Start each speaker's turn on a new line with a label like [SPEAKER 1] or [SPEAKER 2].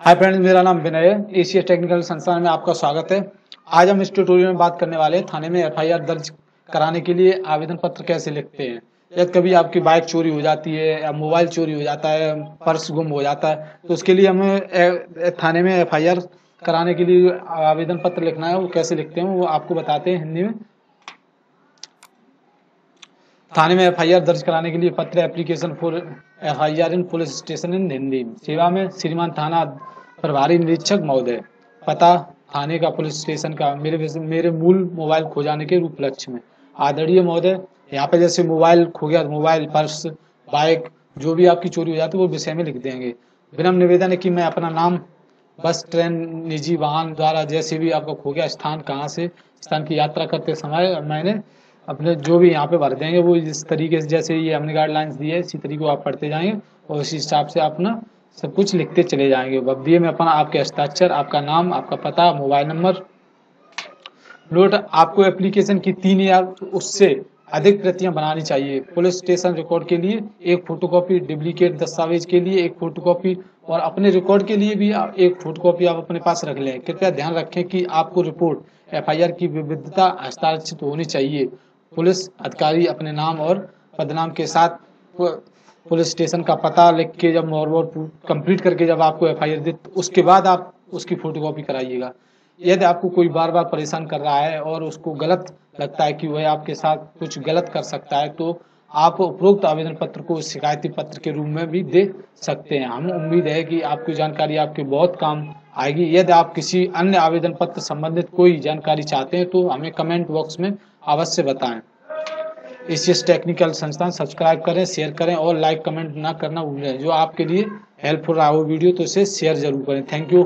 [SPEAKER 1] Hi friends मेरा नाम विनय है। एशिया टेक्निकल संस्थान में आपका स्वागत है। आज हम इस ट्यूटोरियल में बात करने वाले हैं थाने में एफआईआर दर्ज कराने के लिए आवेदन पत्र कैसे लिखते हैं। यदि कभी आपकी बाइक चोरी हो जाती है या मोबाइल चोरी हो जाता है, पर्स गुम हो जाता है तो उसके लिए हमें थाने में एफ़ कराने के लिए आवेदन पत्र लिखना है। वो कैसे लिखते हैं, वो आपको बताते हैं हिंदी में। थाने में एफआईआर दर्ज कराने के लिए पत्र application for FIR in police station in Hindi. सेवा में श्रीमान थाना प्रभारी निरीक्षक महोदय। पता, थाने का पुलिस स्टेशन का मेरे मेरे मूल मोबाइल खो जाने के रूप लक्ष्य में। आदरणीय महोदय, यहाँ पे जैसे मोबाइल खो गया, मोबाइल, पर्स, बाइक, जो भी आपकी चोरी हो जाती है, वो विषय में लिख देंगे। विनम्र निवेदन है कि मैं अपना नाम, बस, ट्रेन, निजी वाहन द्वारा जैसे भी आपका खो गया, स्थान कहाँ से, स्थान की यात्रा करते समय मैंने अपने जो भी यहाँ पे भर देंगे, वो इस तरीके से, जैसे ये हमने गाइडलाइंस दी है, इसी तरीके को आप पढ़ते जाएँगे और इसी हिसाब से अपना सब कुछ लिखते चले जाएँगे। बब्दिए में अपना आपके हस्ताक्षर आपका नाम, आपका पता मोबाइल नंबर नोट आपको एप्लीकेशन की तीन या उससे अधिक प्रतियाँ बनानी चाहिए। पुलिस स्टेशन रिकॉर्ड के लिए एक फोटोकॉपी डुप्लीकेट दस्तावेज़ के लिए एक फोटोकॉपी और अपने रिकॉर्ड के लिए भी एक फोटोकॉपी आप अपने पास रख लें। कृपया ध्यान रखें कि आपको रिपोर्ट एफआईआर की विविधता हस्ताक्षरित होनी चाहिए। पुलिस अधिकारी अपने नाम और पदनाम के साथ पुलिस स्टेशन का पता लिख के जब मोरबोर कंप्लीट करके जब आपको एफ़ आई दे, उसके बाद आप उसकी फोटोकॉपी कराइएगा। यदि आपको कोई बार बार परेशान कर रहा है और उसको गलत लगता है कि वह आपके साथ कुछ गलत कर सकता है तो आप उपरोक्त आवेदन पत्र को शिकायती पत्र के रूप में भी दे सकते हैं। हम उम्मीद है कि आपकी जानकारी आपके बहुत काम आएगी। यदि आप किसी अन्य आवेदन पत्र संबंधित कोई जानकारी चाहते हैं तो हमें कमेंट बॉक्स में अवश्य बताएँ। एसीएस टेक्निकल संस्थान सब्सक्राइब करें, शेयर करें और लाइक कमेंट ना करना भूलें। जो आपके लिए हेल्पफुल रहा हो वीडियो तो इसे शेयर ज़रूर करें। Thank you